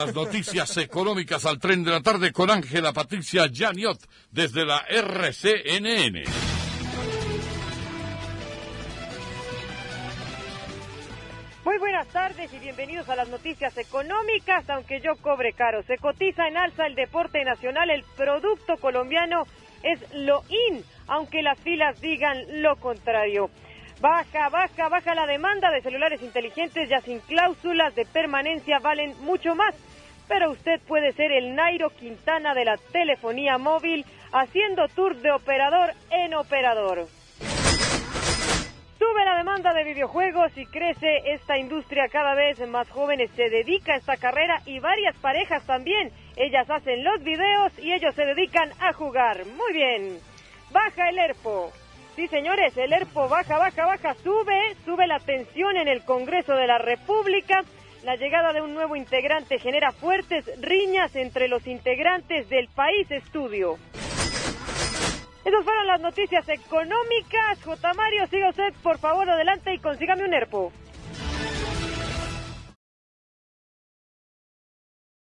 Las noticias económicas al tren de la tarde con Ángela Patricia Janiot desde la RCNN. Muy buenas tardes y bienvenidos a las noticias económicas. Aunque yo cobre caro, se cotiza en alza el deporte nacional. El producto colombiano es lo in, aunque las filas digan lo contrario. Baja, baja, baja la demanda de celulares inteligentes ya sin cláusulas de permanencia valen mucho más. Pero usted puede ser el Nairo Quintana de la telefonía móvil haciendo tour de operador en operador. Sube la demanda de videojuegos y crece esta industria cada vez más jóvenes se dedica a esta carrera y varias parejas también. Ellas hacen los videos y ellos se dedican a jugar. Muy bien. Baja el ERPO. Sí, señores, el ERPO baja, baja, baja, sube, sube la tensión en el Congreso de la República. La llegada de un nuevo integrante genera fuertes riñas entre los integrantes del país estudio. Esas fueron las noticias económicas. J. Mario, siga usted por favor adelante y consígame un ERPO.